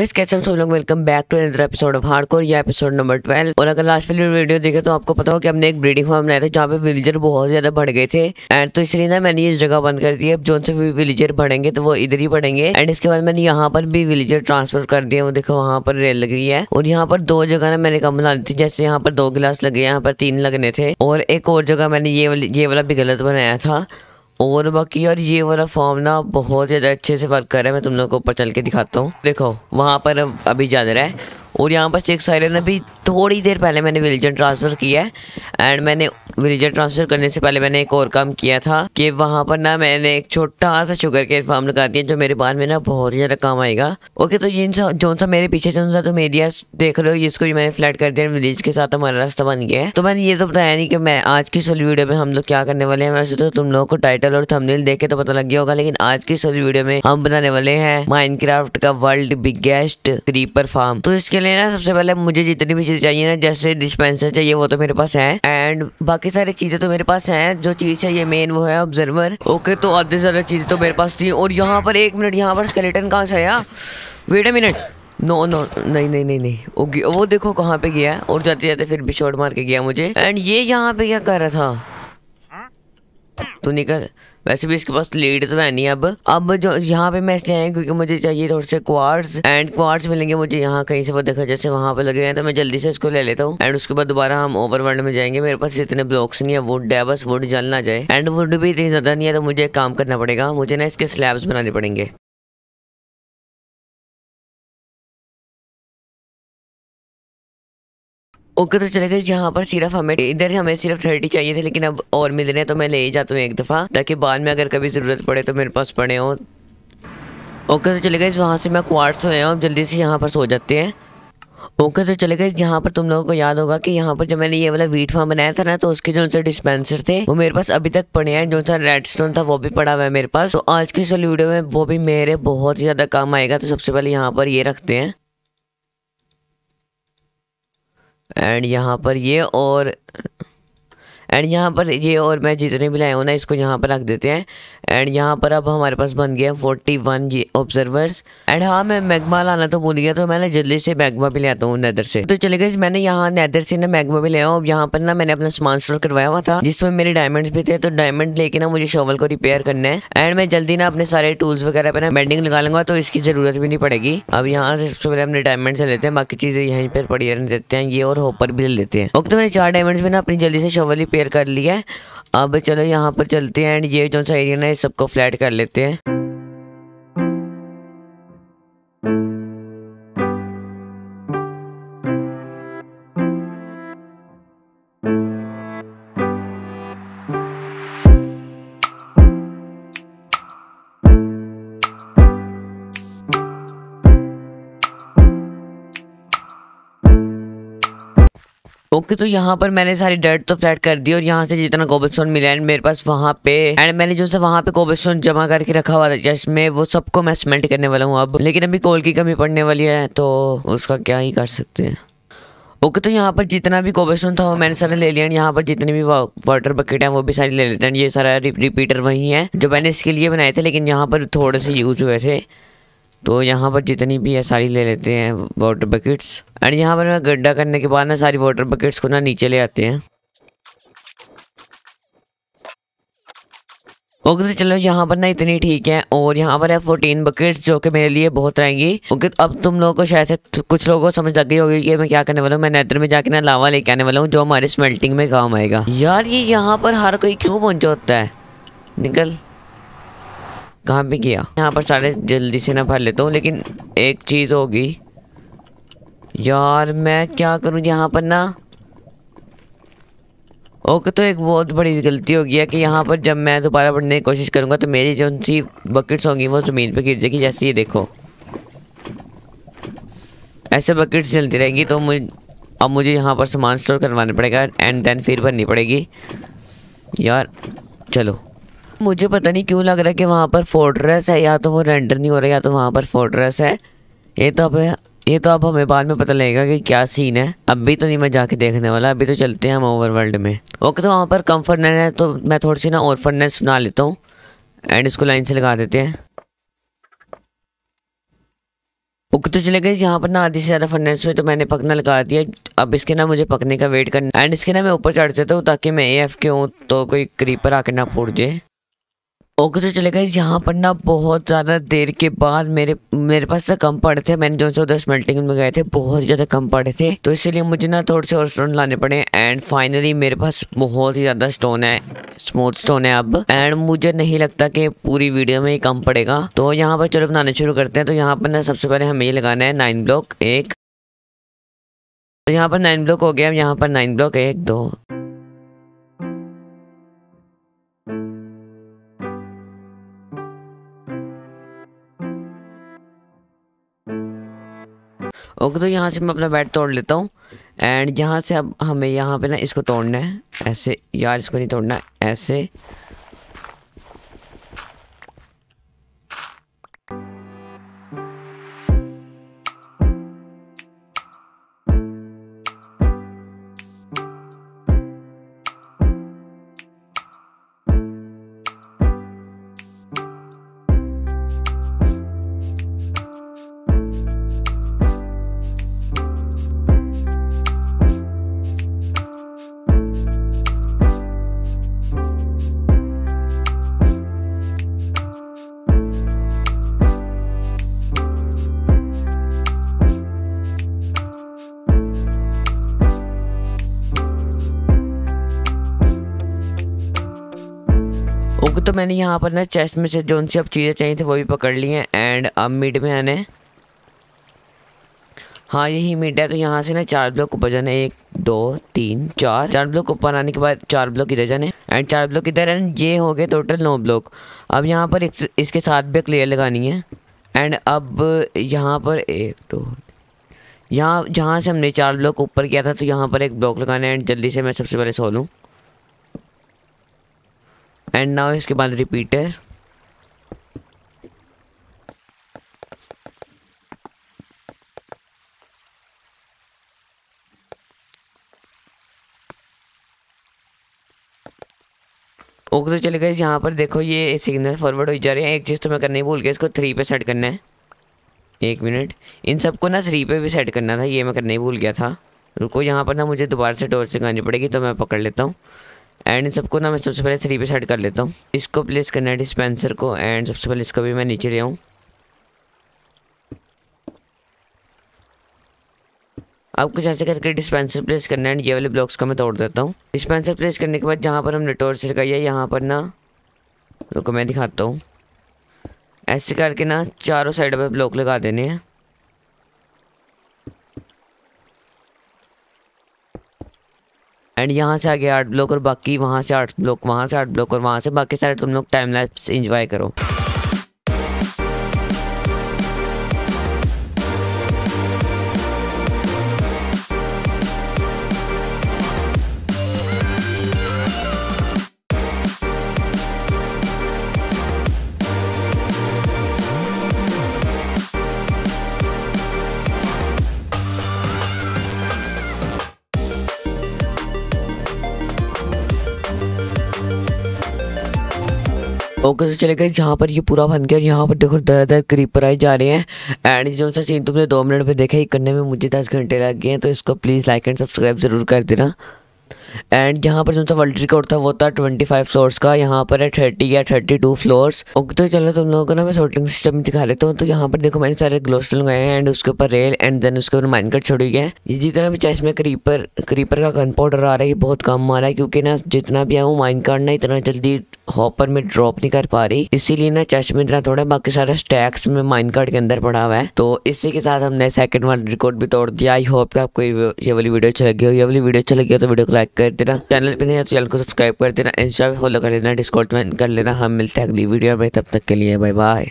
इस कैसे हम सब लोग welcome back to another episode of hardcore या एपिसोड नंबर 12 और अगर लास्ट वाली वीडियो देखे तो आपको पता हो कि हमने एक ब्रीडिंग फार्म बनाया था जहाँ पे विलेजर बहुत ज़्यादा बढ़ गए थे। एंड तो इसलिए ना मैंने ये जगह बंद कर दी है। जो से भी विलेजर बढ़ेंगे तो वो इधर ही बढ़ेंगे। एंड इसके बाद मैंने यहाँ पर भी विलेजर ट्रांसफ़र कर दिया। वो देखो वहाँ पर रेल लगी है। और यहाँ पर दो जगह ना मैंने कम बना दी थी। जैसे यहाँ पर दो गिलास लगे, यहाँ पर तीन लगने थे। और एक और जगह मैंने ये ये वाला भी गलत बनाया था। और बाकी यार ये वाला फॉर्म ना बहुत ज़्यादा अच्छे से वर्क कर रहा है, मैं तुम लोग को ऊपर चल के दिखाता हूँ। देखो, वहाँ पर अभी जा रहा है। और यहाँ पर सिक्स साइरन अभी थोड़ी देर पहले मैंने विलीजन ट्रांसफ़र किया है एंड मैंने विलीजन ट्रांसफ़र करने से पहले मैंने एक और काम किया था कि वहाँ पर ना मैंने एक छोटा सा शुगर के फार्म लगा दिया, जो मेरे बाद में ना बहुत ही ज़्यादा काम आएगा। ओके तो ये जो सा मेरे पीछे जो सा तुम एरिया देख रहे हो इसको भी मैंने फ्लैट कर दिया विलेज के साथ हमारा रास्ता बन गया है। तो मैंने ये तो बताया नहीं कि मैं आज की सोली वीडियो में हम लोग क्या करने वाले हैं। वैसे तो तुम लोगों को टाइटल और थंबनेल देख तो पता लग गया होगा, लेकिन आज की सोली वीडियो में हम बनाने वाले हैं माइनक्राफ्ट का वर्ल्ड बिगेस्ट क्रीपर फार्म तो इसके लिए ना सबसे पहले मुझे जितनी भी चीज़ चाहिए ना, जैसे डिस्पेंसर चाहिए वो तो मेरे पास है एंड बाकी सारी चीज़ें तो मेरे पास हैं, जो चीज़ चाहिए मेन वो है ऑब्जर्वर ओके तो आधे ज़्यादा चीज़ें तो मेरे पास थी, और यहाँ पर एक मिनट यहाँ पर स्केलेटन कहाँ से आया? Wait a minute no no नहीं नहीं नहीं नहीं. ओके वो देखो कहाँ पे गया और जाते जाते फिर भी शॉट मार के गया मुझे. एंड ये यहाँ पे क्या कर रहा था? तू निकल. वैसे भी इसके पास लीड तो है नहीं अब। अब जो यहाँ पे मैं इसलिए आया क्योंकि मुझे चाहिए थोड़े से क्वार्ट्स एंड क्वार्ट्स मिलेंगे मुझे यहाँ कहीं से वो देखा जैसे वहाँ पे लगे हैं तो मैं जल्दी से इसको ले लेता हूँ। एंड उसके बाद दोबारा हम ओवर वर्ल्ड में जाएँगे। मेरे पास इतने ब्लॉक्स नहीं है वुड है, बस वुड जल ना जाए। एंड वुड भी इतनी ज़्यादा नहीं है तो मुझे काम करना पड़ेगा। मुझे ना इसके स्लैब्स बनाने पड़ेंगे। ओके तो चले गए यहाँ पर सिर्फ़ हमें, इधर हमें सिर्फ़ थर्टी चाहिए थे, लेकिन अब और मिल रहे हैं तो मैं ले ही जाता हूँ एक दफ़ा, ताकि बाद में अगर कभी ज़रूरत पड़े तो मेरे पास पड़े हो। ओके तो चले गए वहाँ से मैं क्वार्ट सोया हूँ जल्दी से यहाँ पर सो जाते हैं। ओके तो चले गए यहाँ पर, तुम लोगों को याद होगा कि यहाँ पर जब मैंने ये वाला वीट फार्म बनाया था ना तो उसके जो सा डिस्पेंसर थे, वो मेरे पास अभी तक पड़े हैं, जो सा रेड स्टोन था, वो भी पड़ा हुआ है मेरे पास। तो आज की इस वीडियो में, वो भी मेरे बहुत ही ज़्यादा काम आएगा तो सबसे पहले यहाँ पर ये रखते हैं। एंड यहाँ पर ये और एंड यहाँ पर ये और मैं जितने भी लाए हूँ ना, इसको यहाँ पर रख देते हैं। एंड यहाँ पर अब हमारे पास बन गया फोर्टी वन ये ऑब्जर्वर्स एंड हाँ मैं मैगमा लाना तो भूल गया तो मैंने जल्दी से मैगमा भी ले आता हूँ नैदर से। तो चले गए मैंने यहाँ नैदर से ना मैगमा भी ले आऊँ यहाँ पर ना मैंने अपना सामान स्टोर करवाया हुआ था, जिसमें मेरे डायमंड्स भी थे। तो डायमंड लेके ना मुझे शोवल को रिपेयर करना है। एंड मैं जल्दी ना अपने सारे टूल्स वगैरह पे ना बेंडिंग लगा लूँगा तो इसकी ज़रूरत भी नहीं पड़ेगी। अब यहाँ से सबसे पहले अपने डायमंड से लेते हैं, बाकी चीज़ें यहीं पर पड़ी रहने देते हैं। ये और होपर भी ले लेते हैं। ओके तो मैंने चार डायमंड ना अपनी जल्दी से शोवल रिपेयर कर लिया है। अब चलो यहाँ पर चलते हैं एंड ये जो सा एरिया ये सबको फ्लैट कर लेते हैं। ओके तो यहाँ पर मैंने सारी डर्ट तो फ्लैट कर दी और यहाँ से जितना कोबलस्टोन मिला है, मेरे पास वहाँ पे एंड मैंने जो सा वहाँ पे कोबलस्टोन जमा करके रखा हुआ था जिसमें वो सबको मैं सीमेंट करने वाला हूँ अब। लेकिन अभी कोल की कमी पड़ने वाली है तो उसका क्या ही कर सकते हैं। ओके तो यहाँ पर जितना भी कोबलस्टोन था वो मैंने सारा ले लिया यहाँ पर जितने भी वाटर बकेट हैं वो भी सारी ले लेते हैं ये सारा रिपीटर वही है, जो मैंने इसके लिए बनाए थे, लेकिन यहाँ पर थोड़े से यूज़ हुए थे। तो यहाँ पर जितनी भी है, सारी ले लेते हैं वाटर बकेट्स एंड यहाँ पर मैं गड्ढा करने के बाद ना सारी वाटर बकेट्स को ना नीचे ले आते हैं। ओके तो चलो यहाँ पर ना इतनी ठीक है, और यहाँ पर है फोर्टीन बकेट्स जो कि मेरे लिए बहुत रहेंगी। ओके तो अब तुम लोगों को शायद से कुछ लोगों को समझ लग गई होगी कि मैं क्या करने वाला हूँ। मैं नेदर में जाके ना लावा लेके आने वाला हूँ, जो हमारे स्मेल्टिंग में काम आएगा। यार, ये यहाँ पर हर कोई क्यों पहुँचा होता है? निकल। कहाँ पे किया? यहाँ पर सारे जल्दी से ना भर लेता हूँ, लेकिन एक चीज़ होगी। यार, मैं क्या करूँ यहाँ पर ना? ओके तो एक बहुत बड़ी गलती हो गया कि यहाँ पर जब मैं दोबारा बढ़ने की कोशिश करूँगा तो मेरी जो सी बकेट्स होंगी, वो ज़मीन पे गिर जाएगी, जैसे ये देखो। ऐसे बकेट्स चलती रहेंगी तो मुझे, अब मुझे यहाँ पर सामान स्टोर करवाना पड़ेगा एंड देन फिर भरनी पड़ेगी। यार, चलो। मुझे पता नहीं क्यों लग रहा है कि वहाँ पर फोर्ट्रेस है, या तो वो रेंडर नहीं हो रहा, या तो वहाँ पर फोर्ट्रेस है। ये तो अब, ये तो अब हमें बाद में पता लगेगा कि क्या सीन है। अभी तो नहीं मैं जाके देखने वाला, अभी तो चलते हैं हम ओवर वर्ल्ड में। ओके तो वहाँ पर कम फर्नेस है तो मैं थोड़ी सी ना और फर्नेस बना लेता हूँ। एंड इसको लाइन से लगा देते हैं। ओके तो चले गए यहाँ पर ना आधी से ज़्यादा फर्नेस में तो मैंने पकना लगा दिया। अब इसके ना मुझे पकने का वेट करना एंड इसके ना मैं ऊपर चढ़ जाता हूँ, ताकि मैं ए एफ़ के हूँ तो कोई क्रीपर आके ना फूट जाए। ओके तो चले गए यहाँ पर ना बहुत ज़्यादा देर के बाद मेरे मेरे पास तो कम पड़े थे। मैंने जो सौ दस मेल्टिंग में गए थे, बहुत ज़्यादा कम पड़े थे। तो इसीलिए मुझे ना थोड़े से और स्टोन लाने पड़े एंड फाइनली मेरे पास बहुत ही ज़्यादा स्टोन है स्मूथ स्टोन है अब। एंड मुझे नहीं लगता कि पूरी वीडियो में ही कम पड़ेगा। तो यहाँ पर चलो बनाने शुरू करते हैं। तो यहाँ पर ना सबसे पहले हमें ये लगाना है नाइन ब्लॉक एक। तो यहाँ पर नाइन ब्लॉक हो गया, अब यहाँ पर नाइन ब्लॉक एक, दो ओके तो यहाँ से मैं अपना बैट तोड़ लेता हूँ। एंड यहाँ से अब हमें यहाँ पे ना इसको तोड़ना है। ऐसे, यार, इसको नहीं तोड़ना ऐसे। तो मैंने यहाँ पर ना चेस्ट में से जो सी अब चीज़ें चाहिए थी वो भी पकड़ ली हैं एंड अब मिड में आने हाँ यही मिड है तो यहाँ से ना चार ब्लॉक ऊपर जाने एक दो तीन चार। चार ब्लॉक ऊपर आने के बाद चार ब्लॉक इधर जाने एंड चार ब्लॉक इधर एंड ये हो गए टोटल नौ ब्लॉक अब यहाँ पर इस, इसके साथ भी क्लियर लगानी है एंड अब यहाँ पर एक दो यहाँ जहाँ से हमने चार ब्लॉक ऊपर किया था तो यहाँ पर एक ब्लॉक लगाना है एंड जल्दी से मैं सबसे पहले सो लूँ। एंड नाउ इसके बाद रिपीटर ओके तो चले गए यहाँ पर देखो ये सिग्नल फॉरवर्ड हो जा रहे हैं। एक चीज़ तो मैं करने भूल गया, इसको थ्री पे सेट करना है। एक मिनट इन सबको ना थ्री पे भी सेट करना था, ये मैं करने ही भूल गया था। रुको, यहाँ पर ना मुझे दोबारा से टॉर्च लगानी पड़ेगी तो मैं पकड़ लेता हूँ। एंड इन सबको ना मैं सबसे पहले थ्री पे सेट कर लेता हूँ। इसको प्लेस करना है डिस्पेंसर को एंड सबसे पहले इसको भी मैं नीचे ले आऊँ। अब कुछ ऐसे करके डिस्पेंसर प्लेस करना है एंड ये वाले ब्लॉक्स को मैं तोड़ देता हूँ। डिस्पेंसर प्लेस करने के बाद जहाँ पर हमने टॉर्च लगाई है, यहाँ पर ना, रुको मैं दिखाता हूँ। ऐसे करके ना चारों साइड पर ब्लॉक लगा देने हैं। एंड यहाँ से आगे आर्ट ब्लॉक और बाकी वहाँ से आर्ट ब्लॉक वहाँ से आर्ट ब्लॉक और वहाँ से बाकी सारे तुम लोग टाइम लैप्स इंजॉय करो। ओके तो चले गए, जहाँ पर ये पूरा बन गया और यहाँ पर देखो दर दर क्रीपर आए जा रहे हैं। एंड जो सा सीन तुमने दो मिनट में देखा ही करने में मुझे दस घंटे लग गए हैं तो इसको प्लीज़ लाइक एंड सब्सक्राइब ज़रूर कर देना। एंड यहाँ पर जो सा वर्ल्ड रिकॉर्ड था, वो था ट्वेंटी फाइव फ्लोर्स का, यहाँ पर है थर्टी या थर्टी टू फ्लोर्स ओके तो चलो तुम लोगों को ना मैं सोल्टिंग सिस्टम दिखा लेता हूँ तो यहाँ पर देखो मैंने सारे ग्लोस्टल लगाए हैं एंड उसके ऊपर रेल एंड देन उसके ऊपर माइन कट छोड़ी है। जितना भी चाहे इसमें क्रीपर क्रीपर का गन पाउडर आ रहा है बहुत कम आ रहा है, क्योंकि ना जितना भी है वो माइन कार्ड ना इतना जल्दी हॉपर में ड्रॉप नहीं कर पा रही। इसीलिए ना चेस्ट में इतना थोड़ा बाकी सारा स्टैक्स में माइन कार्ड के अंदर पड़ा हुआ है। तो इसी के साथ हमने सेकंड वन रिकॉर्ड भी तोड़ दिया। आई होप कि आपको ये वाली वीडियो अच्छी लगी हो। ये वाली वीडियो अच्छी लगी हो तो वीडियो को लाइक कर देना। चैनल पर नहीं तो चैनल को सब्सक्राइब कर देना। इंस्टा पे फॉलो कर लेना डिस्काउंट कर लेना। हम मिलते हैं अगली वीडियो में। तब तक के लिए बाय बाय